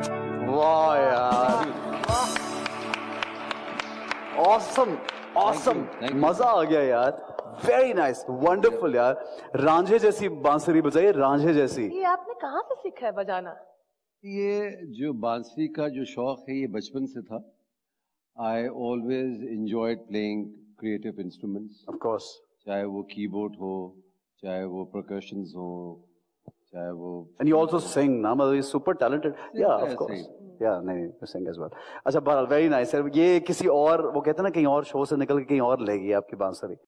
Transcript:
वाह यार awesome awesome मज़ा आ गया यार. वेरी नाइस वंडरफुल यार. रांझे जैसी बांसुरी बजाई रांझे जैसी. ये आपने कहाँ से सीखा है बजाना? ये जो बांसुरी का जो शौक है ये बचपन से था. I always enjoyed playing creative instruments of course चाहे वो कीबोर्ड हो चाहे वो प्रकर्शंस हो चाहे वो एंड यू आल्सो सिंग ना? मतलब सुपर टैलेंटेड या ऑफ़ कोर्स या नहीं सिंग एज वेल अच्छा बहरहाल वेरी नाइस सर ये किसी और वो कहते हैं ना कहीं और शो से निकल के कहीं और ले गई आपकी बांसुरी.